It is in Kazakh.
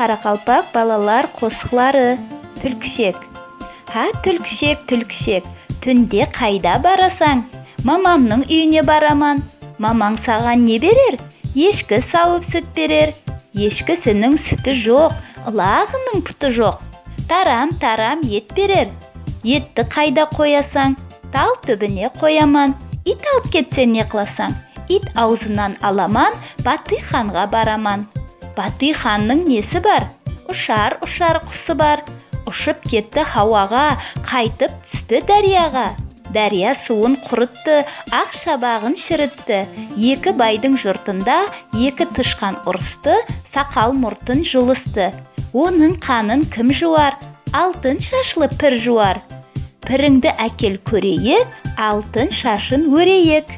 қарақалпақ балалар қосықлары түлкішек. Ха түлкішек түлкішек. Түнде қайда барасаң? Мамамның үйіне бараман. Мамаң саған не берер? Ешкі сауып сүт берер. Ешкісінің сүті жоқ ылағының пұты жоқ. Тарам тарам ет берер. Етті қайда қоясаң? Тал түбіне қояман. Ит алып кетсе не қыласаң? Ит аузынан аламан батый ханға бараман. Батый ханның несі бар ұшар ұшар құсы бар ұшып кетті хауаға қайтып түсті дарияға дария суын құрытты ақ шабағын шірітті екі байдың жұртында екі тышқан ұрысты сақал мұртын жұлысты оның қанын кім жуар алтын шашлы пір жуар піріңді әкел көрейік алтын шашын өрейік